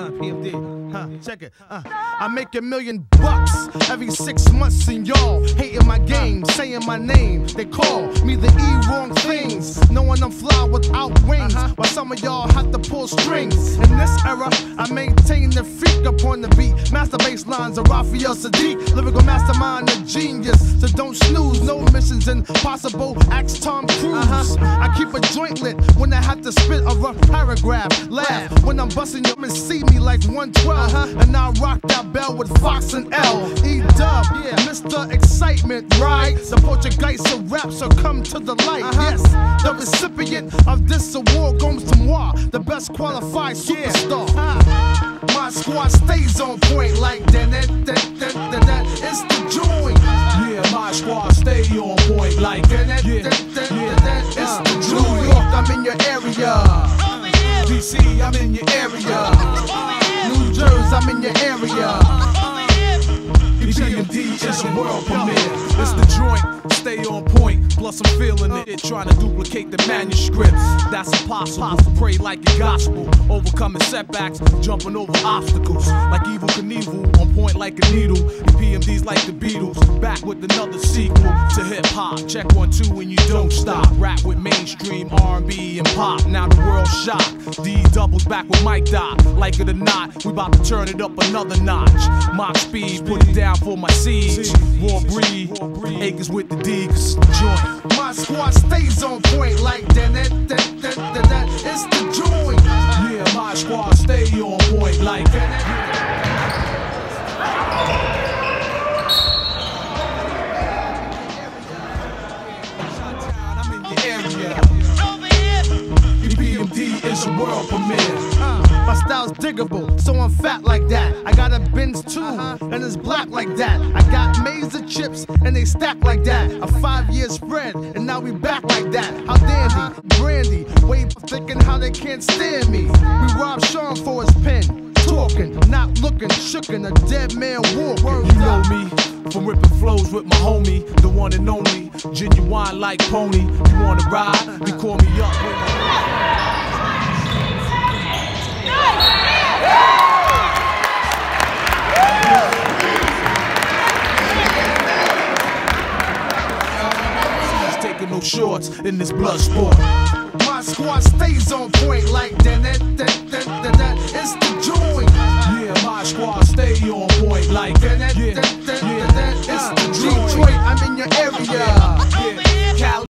Uh, PMD. Huh, check it. Uh, I make a million bucks every six months, and y'all hating my game, saying my name. They call me the E wrong things, knowing I'm fly without wings. Uh-huh. While some of y'all have to pull strings. In this era, I maintain the freak upon the beat. Master bass lines of Raphael Saadiq, lyrical mastermind, a genius. So don't snooze, no missions impossible. Ask Tom Uh-huh. I keep a joint lit when I have to spit a rough paragraph. Laugh when I'm busting you and see me like 112. And I rock that bell with Fox and L. E Dub, yeah, Mr. Excitement, right? The Portuguese of rap, so come to the light. Yes, the recipient of this award goes to moi, the best qualified superstar. My squad stays on point like DC, I'm in your area. New Jersey, I'm in your area. EPMD is a world premiere. It's the joint, stay on point. Plus, I'm feeling it, trying to duplicate the manuscripts. That's impossible. Pray like a gospel, overcoming setbacks, jumping over obstacles. Like Evel Knievel, on point like a needle. P.M.D.s like the Beatles, back with another sequel to hip hop. Check one, two, and you don't stop. Rap with mainstream R&B and pop. Now the world's shocked. D doubles back with Mike Dot. Like it or not, we about to turn it up another notch. Mock speed, put it down for my siege. Raw breed, acres with the D, 'cause it's the joint. My squad stays on point like that, that, that, that, that, that. It's the joint. Yeah, my squad stay on point like. EPMD is a world premiere. Uh. My style's diggable, so I'm fat like that. I got a Benz too, uh-huh. and it's black like that. I got maize of chips, and they stack like that. A five year spread, and now we back like that. How dandy, brandy, way thinking how they can't stand me. We robbed Sean for his pen. Talking, not looking, shookin' a dead man walking. You know me from ripping flows with my homie, the one and only, genuine like pony. You wanna ride? Then call me up. Taking no shorts in this blood sport. My squad stays on point like that, that, that, that, that, that. It's the joint. Yeah, my squad stay on point like That, that, that,